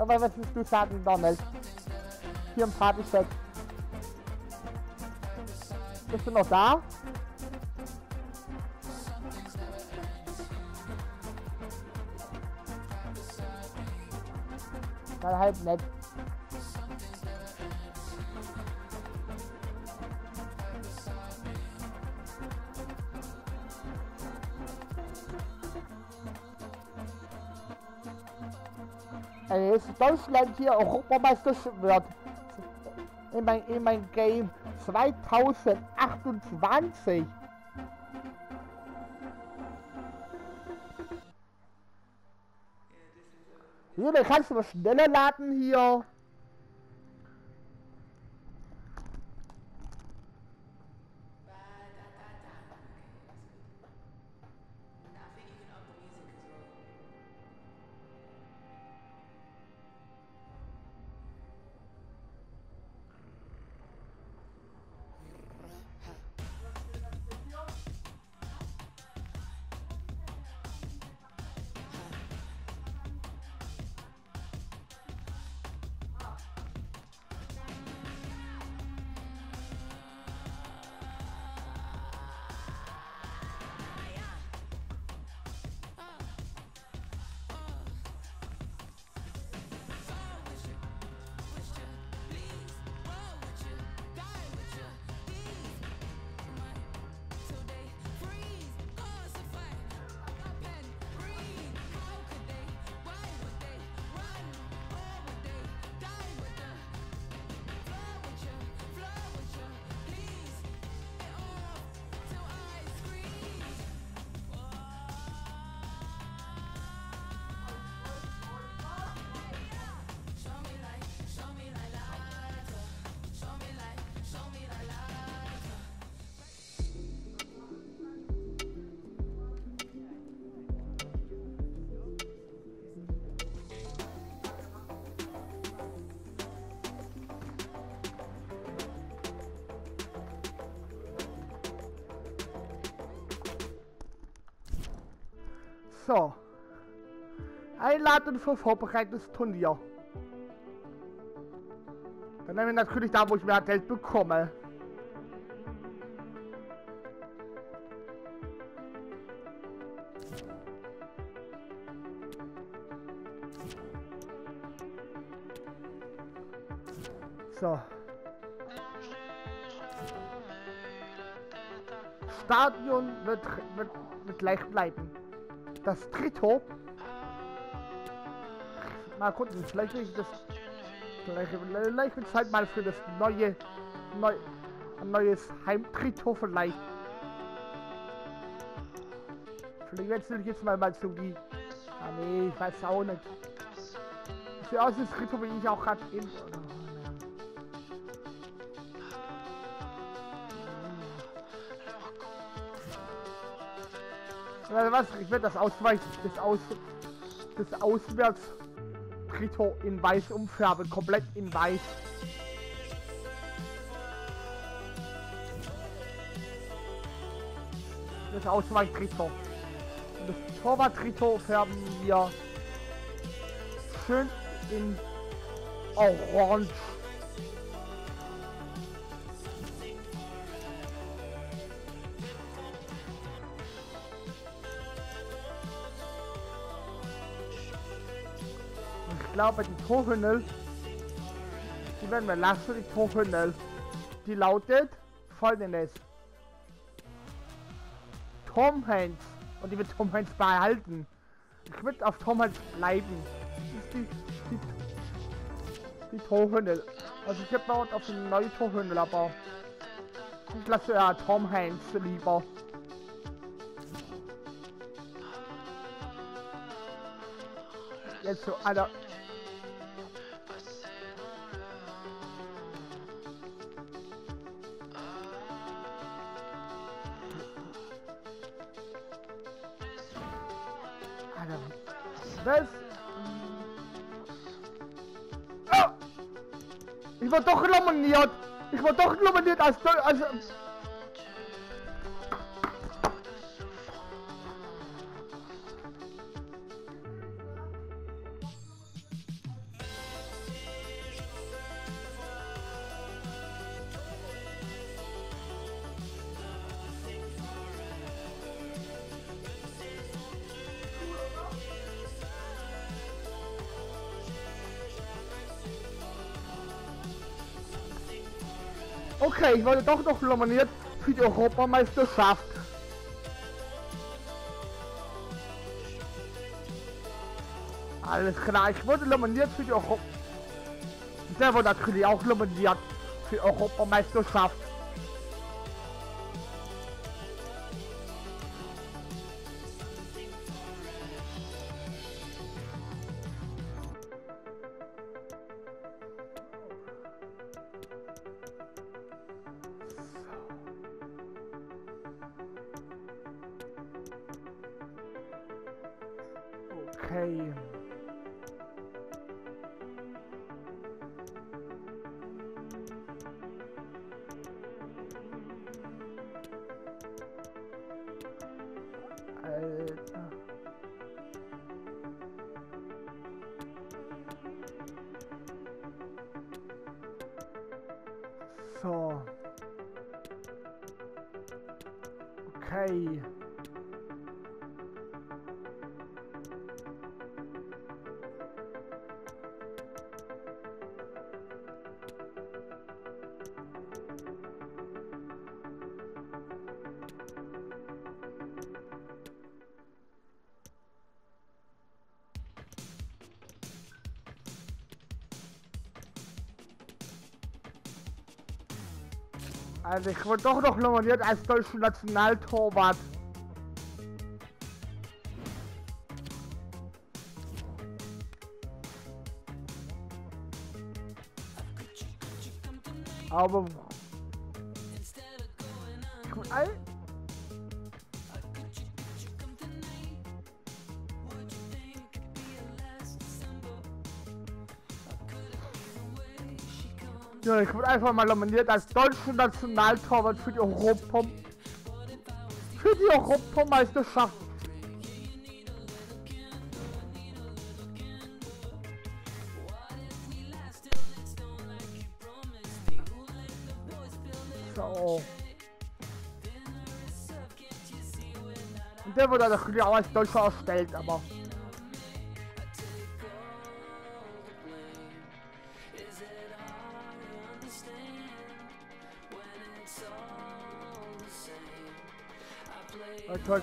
Aber was willst du sagen, Donald? Hier im Partyset. Bist du noch da? Dann halt nett. Jetzt Deutschland hier Europameister wird in mein, in mein Game 2028. Hier, dann kannst du mal schneller laden hier. So. Einladen für vorbereitetes Turnier. Dann nehmen wir natürlich da, wo ich mehr Geld bekomme. So. Stadion wird, wird, wird gleich bleiben. Das Trito. Mal gucken, vielleicht will ich das. Vielleicht, vielleicht wird Zeit mal für das neue. Neu, neues Heimtrito vielleicht. Vielleicht wechsle ich jetzt mal mal zu die. Ah nee, ich weiß auch nicht. Sieht aus das Trito, wie ich auch gerade in. Oder was? Ich werde das ausweichen. Das aus. Das auswärts Trito in weiß umfärben. Komplett in weiß. Das Ausweichtrito. Und das Torwart-Trito färben wir schön in Orange. Glaube, die Torhündel, die werden wir lassen, die Torhündel. Die lautet folgendes. Tom Hanks. Und die wird Tom Hanks behalten. Ich würde auf Tom Hanks bleiben. Das ist die, die, die Torhündel. Also ich habe dort auf eine neue Torhündel, aber ich lasse ja Tom Hanks lieber. Jetzt so, Alter. Alter. Nominiert! Ich war doch nominiert als... Als Okay, ich wurde doch noch nominiert für die Europameisterschaft. Alles klar, ich wurde nominiert für die Europa... Der wurde natürlich auch nominiert für die Europameisterschaft. Okay. Alter. Uh, so. Okay. Also ich wurde doch noch nominiert als deutscher Nationaltorwart. Aber... Ich, Ja, ich wurde einfach mal nominiert als deutscher Nationaltorwart für die Europa... Für die Europameisterschaft. So. Und der wurde natürlich auch als Deutscher erstellt, aber... Oh Gott.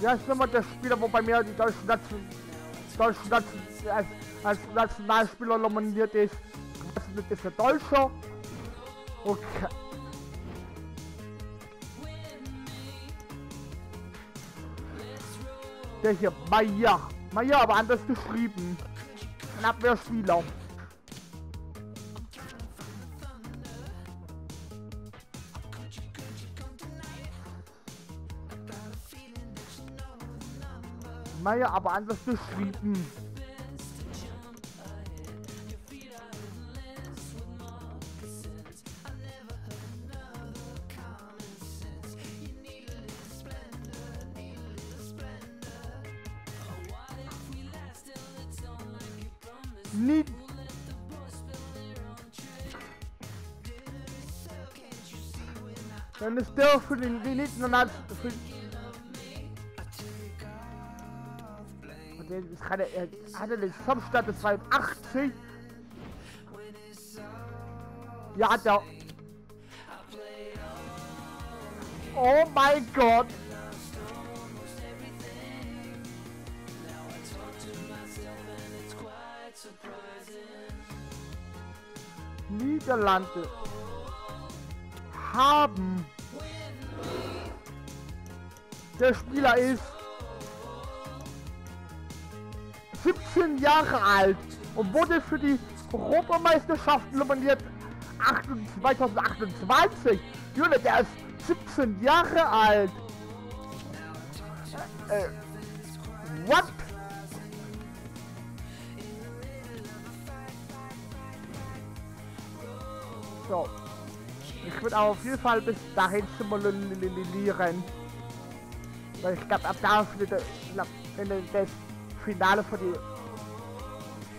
Ja, ist nochmal der Spieler, wo bei mir die deutsche Nation, deutsche Nation, als, als Nationalspieler nominiert ist. Was ist das für Deutscher? Okay. Der hier, Maya. Maya, aber anders geschrieben. Abwehrspieler. Maya, aber anders geschrieben. Nie. Dann ist der für den, den nicht nur für, Und der ist gerade, er hatte den Shopstart des 82. Ja, hat er. Oh mein Gott. Niederlande haben der Spieler ist 17 Jahre alt und wurde für die Europameisterschaft nominiert 2028. Junge, der ist 17 Jahre alt. Äh, what? So. Ich würde auf jeden Fall bis dahin simulieren. Weil ich glaube, ab da wird das Finale von die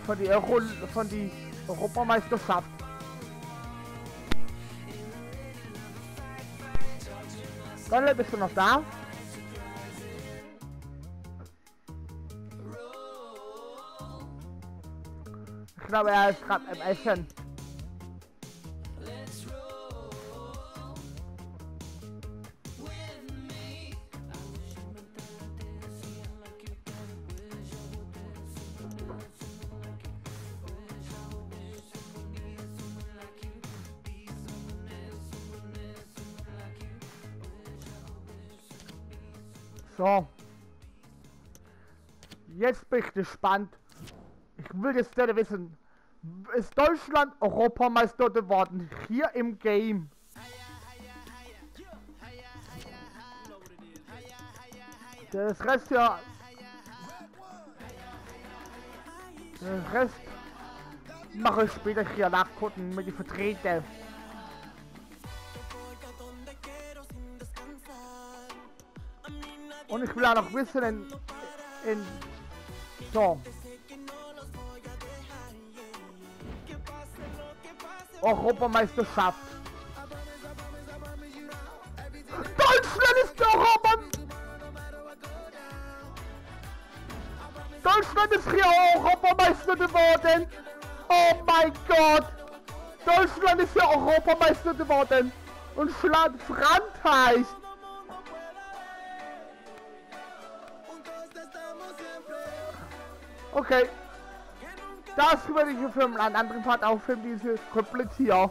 von die Euro von die Europameisterschaft. Golle, bist du noch da? Ich glaube, er ist gerade im Essen. So. Jetzt bin ich gespannt. Ich will jetzt gerne wissen, ist Deutschland Europameister geworden? Hier im Game. Das Rest ja. Das Rest mache ich später hier nachgucken mit den Vertretern. Und ich will auch noch wissen in, in so Europameisterschaft. Deutschland ist der Europa Deutschland ist hier Europameister geworden. Oh mein Gott. Deutschland ist hier Europameister geworden. Und schlägt Frankreich. Okay. Das würde ich für einen anderen Part aufhören, diese komplett hier.